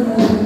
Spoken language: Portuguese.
Música